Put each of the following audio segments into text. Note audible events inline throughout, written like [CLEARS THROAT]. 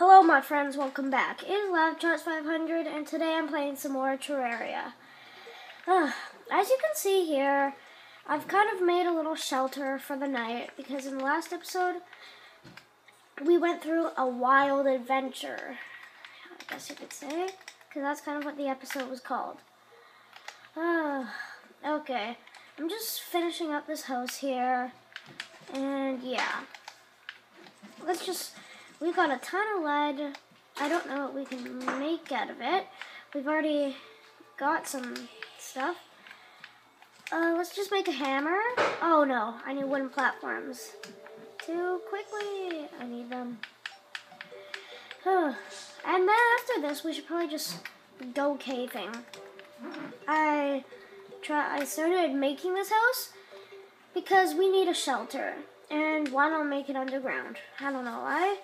Hello, my friends. Welcome back. It is LabCharts 500, and today I'm playing some more Terraria. Uh, as you can see here, I've kind of made a little shelter for the night because in the last episode, we went through a wild adventure. I guess you could say, because that's kind of what the episode was called. Uh, okay, I'm just finishing up this house here, and yeah. Let's just We've got a ton of lead. I don't know what we can make out of it. We've already got some stuff. Uh, let's just make a hammer. Oh no, I need wooden platforms. Too quickly. I need them. and then after this, we should probably just go caving. I try. I started making this house because we need a shelter, and why not make it underground? I don't know why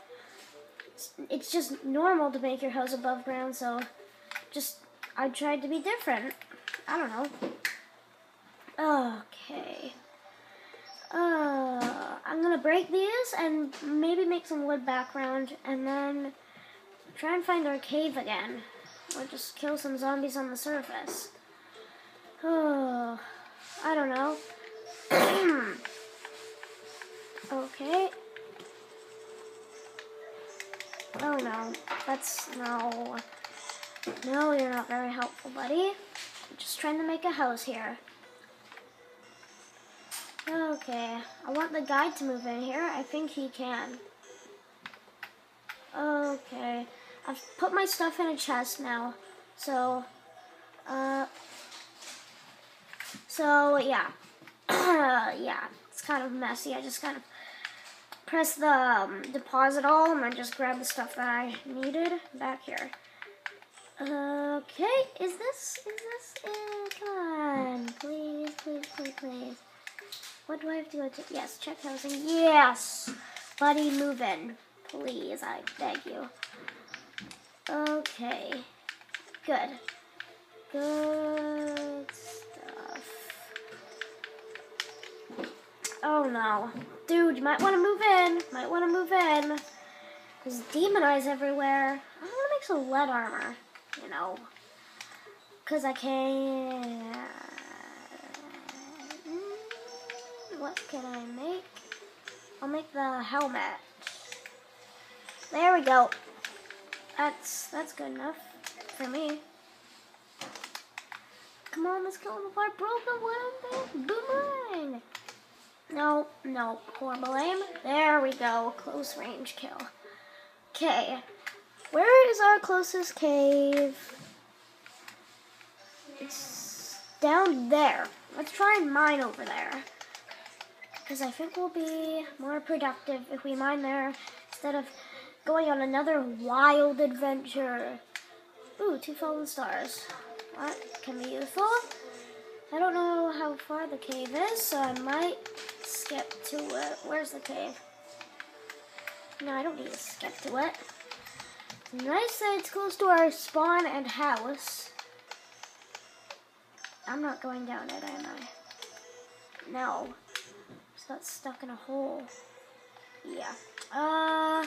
it's just normal to make your house above ground, so just I tried to be different. I don't know. Okay. Uh, I'm gonna break these and maybe make some wood background and then try and find our cave again. Or just kill some zombies on the surface. Oh, [SIGHS] I don't know. [CLEARS THROAT] okay. Oh no, that's no. No, you're not very helpful, buddy. I'm just trying to make a house here. Okay, I want the guide to move in here. I think he can. Okay, I've put my stuff in a chest now. So, uh, so yeah, [COUGHS] yeah, it's kind of messy. I just kind of press the um, deposit all and then just grab the stuff that I needed back here. Okay, is this, is this it? Come on, please, please, please, please. What do I have to go to? Yes, check housing. Yes! Buddy, move in. Please, I beg you. Okay. Good. Good stuff. Oh no. Dude, you might want to move in. Might want to move in. There's demon eyes everywhere. I want to make some lead armor, you know. Because I can... Mm, what can I make? I'll make the helmet. There we go. That's that's good enough for me. Come on, let's him before I broke the boomerang. No, no, horrible aim. There we go, close range kill. Okay, where is our closest cave? It's down there. Let's try and mine over there. Because I think we'll be more productive if we mine there instead of going on another wild adventure. Ooh, two fallen stars. That can be useful. I don't know how far the cave is, so I might skip to it. Where's the cave? No, I don't need to skip to it. Nice that it's close to our spawn and house. I'm not going down it, am I? No. Just got stuck in a hole. Yeah. Uh,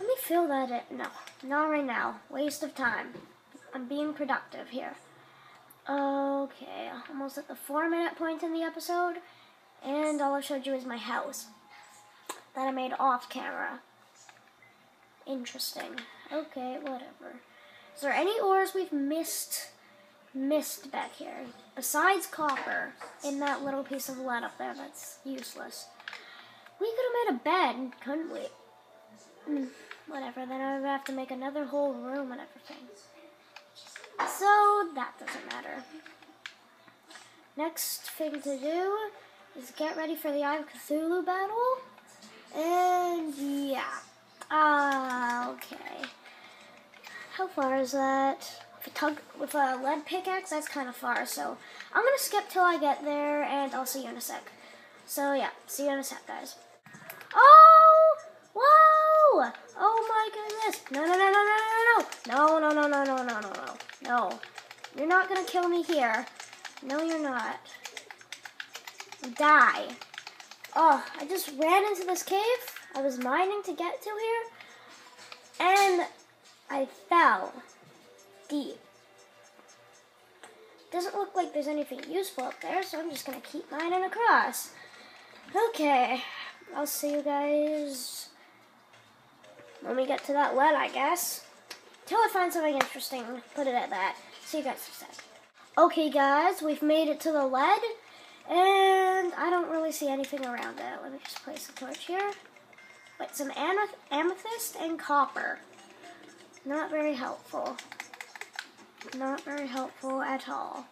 let me fill that in. No, not right now. Waste of time. I'm being productive here. Okay, almost at the four minute point in the episode, and all I showed you is my house that I made off camera. Interesting. Okay, whatever. Is there any ores we've missed missed back here? Besides copper in that little piece of lead up there that's useless. We could have made a bed, couldn't we? Mm, whatever, then I would have to make another whole room and everything. So that doesn't matter. Next thing to do is get ready for the Eye of Cthulhu battle. And yeah. Ah, uh, okay. How far is that? With a, tug, with a lead pickaxe, that's kind of far. So I'm going to skip till I get there, and I'll see you in a sec. So yeah, see you in a sec, guys. Oh! Whoa! Oh my goodness! No, no, no, no, no, no, no, no, no, no, no, no, no, no. No. You're not gonna kill me here. No, you're not. Die. Oh, I just ran into this cave. I was mining to get to here. And I fell deep. Doesn't look like there's anything useful up there, so I'm just gonna keep mining across. Okay, I'll see you guys when we get to that lead, I guess. Till I find something interesting, put it at that. See you guys in a sec. Okay, guys, we've made it to the lead, and I don't really see anything around it. Let me just place a torch here. But some amethyst and copper. Not very helpful. Not very helpful at all.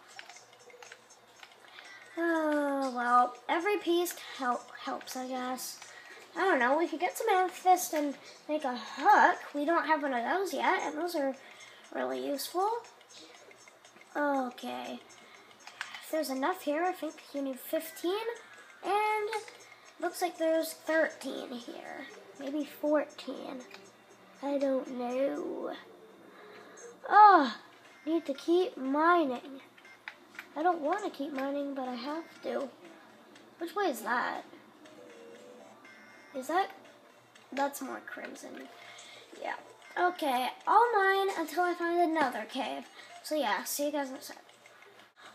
Oh, well, every piece help helps, I guess. I don't know, we could get some amethyst and make a hook. We don't have one of those yet, and those are really useful. Okay. There's enough here, I think you need 15. And looks like there's 13 here. Maybe 14. I don't know. Oh, need to keep mining. I don't want to keep mining, but I have to. Which way is that? Is that? That's more crimson. Yeah. Okay, I'll mine until I find another cave. So yeah, see you guys in a sec.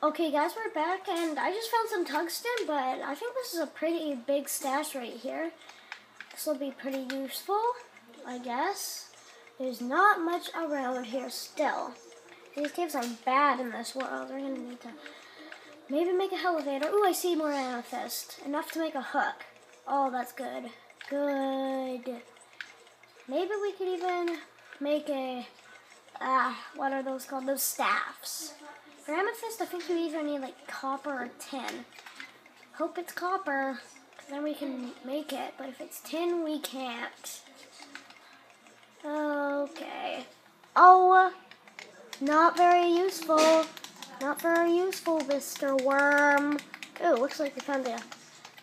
Okay guys, we're back and I just found some tungsten, but I think this is a pretty big stash right here. This will be pretty useful, I guess. There's not much around here still. These caves are bad in this world. We're gonna need to maybe make a elevator. Ooh, I see more amethyst. Enough to make a hook. Oh, that's good. Good. Maybe we could even make a uh, what are those called? Those staffs. For amethyst, I think you either need like copper or tin. Hope it's copper, because then we can make it. But if it's tin, we can't. Okay. Oh, not very useful. Not very useful, Mr. Worm. Oh, looks like we found a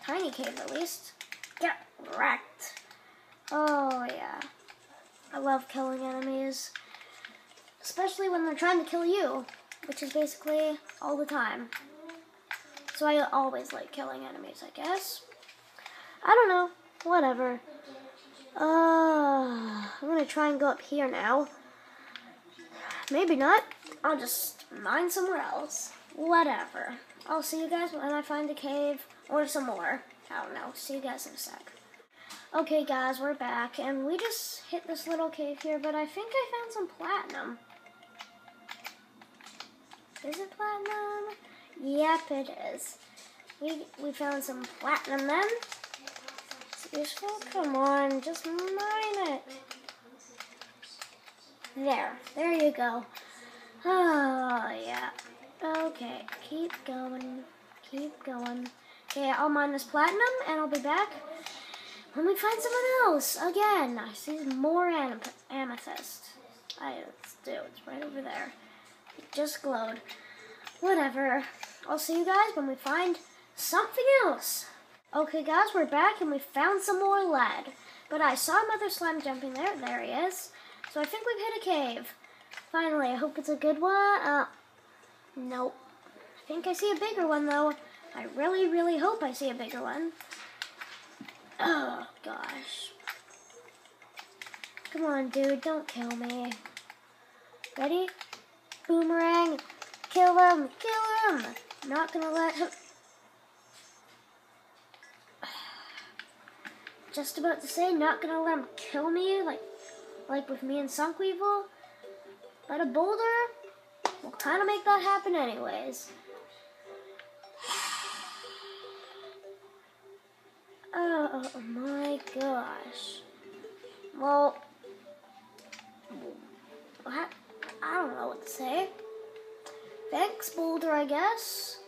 tiny cave at least. Get wrecked. Oh, yeah. I love killing enemies especially when they're trying to kill you, which is basically all the time. So I always like killing enemies, I guess. I don't know, whatever. Uh, I'm gonna try and go up here now. Maybe not. I'll just mine somewhere else. Whatever. I'll see you guys when I find a cave or some more. I don't know. See you guys in a sec. Okay, guys, we're back, and we just hit this little cave here, but I think I found some platinum. Is it platinum? Yep, it is. We, we found some platinum then. It's useful. Come on, just mine it. There. There you go. Oh, yeah. Okay, keep going. Keep going. Okay, I'll mine this platinum, and I'll be back when we find someone else. Again, I see more am amethyst. I, let's do. It's right over there just glowed. Whatever. I'll see you guys when we find something else. Okay, guys, we're back and we found some more lead. But I saw Mother Slime jumping there. There he is. So I think we've hit a cave. Finally, I hope it's a good one. Uh, nope. I think I see a bigger one, though. I really, really hope I see a bigger one. Oh, gosh. Come on, dude. Don't kill me. Ready? Boomerang! Kill him! Kill him! Not gonna let him... Just about to say, not gonna let him kill me, like, like with me and Sunkweevil. But a boulder will kind of make that happen anyways. [SIGHS] Oh my gosh. Well, what? I don't know what to say. Thanks, Boulder, I guess.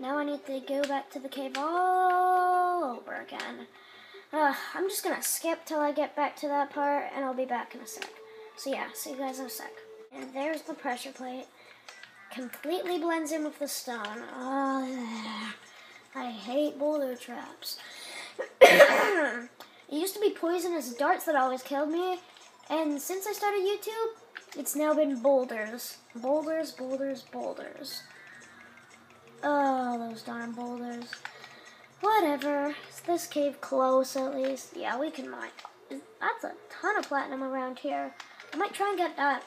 Now I need to go back to the cave all over again. Uh, I'm just gonna skip till I get back to that part, and I'll be back in a sec. So yeah, see you guys in a sec. And there's the pressure plate. Completely blends in with the stone. Oh, I hate boulder traps. [COUGHS] it used to be poisonous darts that always killed me, and since I started YouTube, it's now been boulders. Boulders, boulders, boulders. Oh, those darn boulders. Whatever. Is this cave close at least? Yeah, we can mine. that's a ton of platinum around here. I might try and get that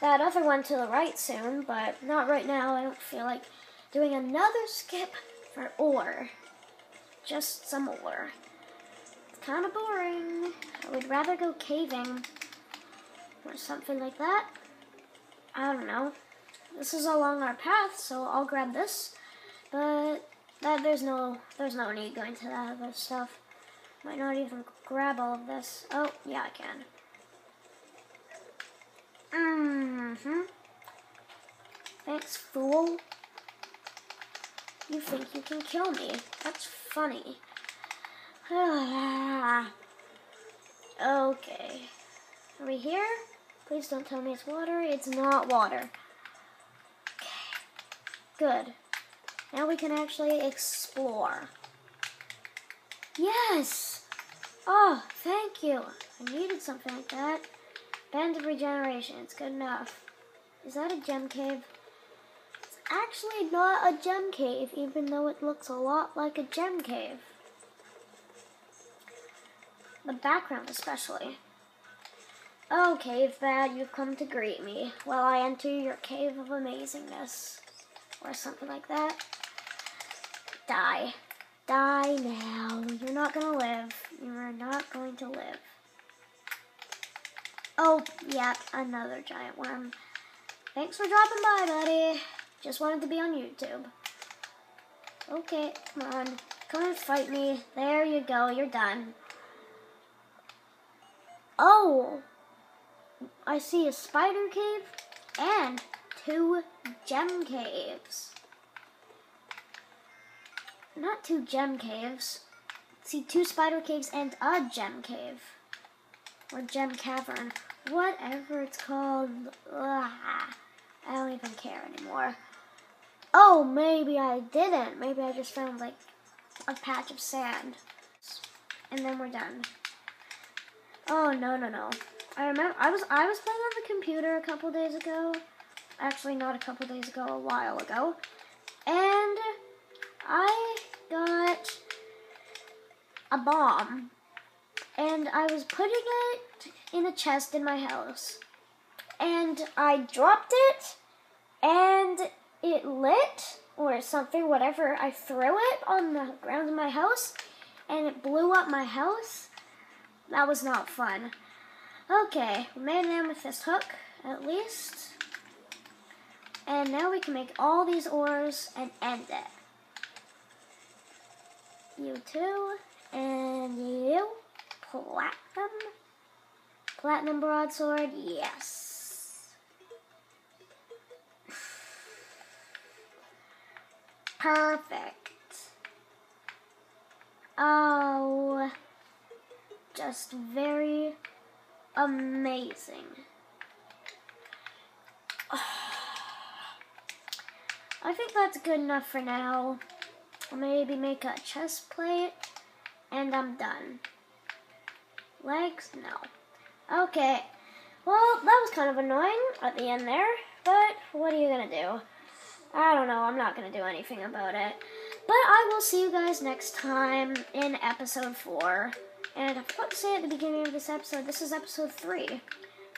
that other one to the right soon, but not right now. I don't feel like doing another skip for ore. Just some ore. It's kind of boring. I would rather go caving or something like that. I don't know. This is along our path, so I'll grab this. But that there's no there's no need going to that other stuff. Might not even grab all of this. Oh, yeah, I can. Mm-hmm. Thanks, fool. You think you can kill me. That's funny. [SIGHS] okay. We here? Please don't tell me it's water. It's not water. Okay. Good. Now we can actually explore. Yes! Oh, thank you. I needed something like that. Band of Regeneration. It's good enough. Is that a gem cave? It's actually not a gem cave, even though it looks a lot like a gem cave. The background especially. Oh, cave bat, you've come to greet me while I enter your cave of amazingness. Or something like that. Die. Die now. You're not gonna live. You are not going to live. Oh, yeah, another giant worm. Thanks for dropping by, buddy. Just wanted to be on YouTube. Okay, come on. Come and fight me. There you go, you're done. Oh! I see a spider cave and two gem caves. Not two gem caves. See two spider caves and a gem cave. Or gem cavern whatever it's called. Ugh, I don't even care anymore. Oh, maybe I didn't. Maybe I just found like a patch of sand. And then we're done. Oh no no no. I remember I was I was playing on the computer a couple days ago. Actually not a couple days ago, a while ago. And I got a bomb. And I was putting it in a chest in my house. And I dropped it, and it lit, or something, whatever. I threw it on the ground in my house, and it blew up my house. That was not fun. Okay, we made an amethyst hook, at least. And now we can make all these ores and end it. You too, and you, platinum. Platinum broadsword, yes. Perfect. Oh, just very amazing. [SIGHS] I think that's good enough for now. Maybe make a chest plate, and I'm done. Legs? No. Okay. Well, that was kind of annoying at the end there, but what are you going to do? I don't know. I'm not going to do anything about it. But I will see you guys next time in episode 4. And I forgot to say at the beginning of this episode, this is episode 3.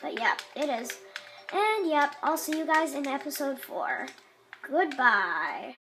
But yeah, it is. And yep, I'll see you guys in episode 4. Goodbye.